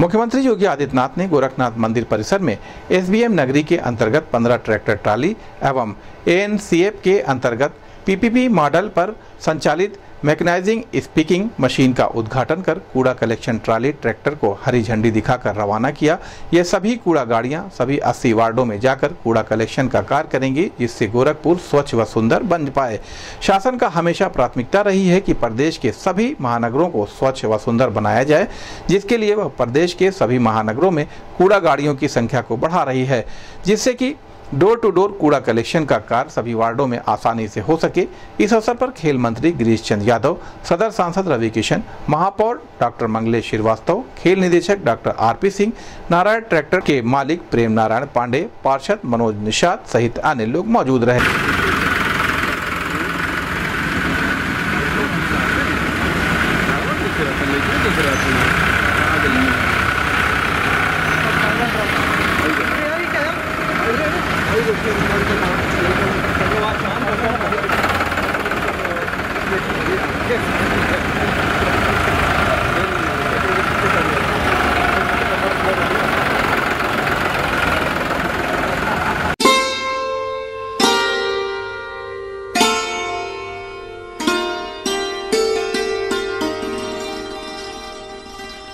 मुख्यमंत्री योगी आदित्यनाथ ने गोरखनाथ मंदिर परिसर में एसबीएम नगरी के अंतर्गत 15 ट्रैक्टर ट्राली एवं एएनसीएफ के अंतर्गत पीपीपी मॉडल पर संचालित मैकेनाइजिंग स्पीकिंग मशीन का उद्घाटन कर कूड़ा कलेक्शन ट्राली ट्रैक्टर को हरी झंडी दिखाकर रवाना किया। ये सभी कूड़ा गाड़ियाँ सभी 80 वार्डों में जाकर कूड़ा कलेक्शन का कार्य करेंगी, जिससे गोरखपुर स्वच्छ व सुंदर बन पाए। शासन का हमेशा प्राथमिकता रही है कि प्रदेश के सभी महानगरों को स्वच्छ व सुंदर बनाया जाए, जिसके लिए वह प्रदेश के सभी महानगरों में कूड़ा गाड़ियों की संख्या को बढ़ा रही है, जिससे कि डोर टू डोर कूड़ा कलेक्शन का कार्य सभी वार्डों में आसानी से हो सके। इस अवसर पर खेल मंत्री गिरीश चंद यादव, सदर सांसद रवि किशन महापौर डॉक्टर मंगलेश श्रीवास्तव, खेल निदेशक doctor R P Singh, Narayan tractor के मालिक प्रेम नारायण पांडे, पार्षद मनोज निषाद सहित अन्य लोग मौजूद रहे। Thank you.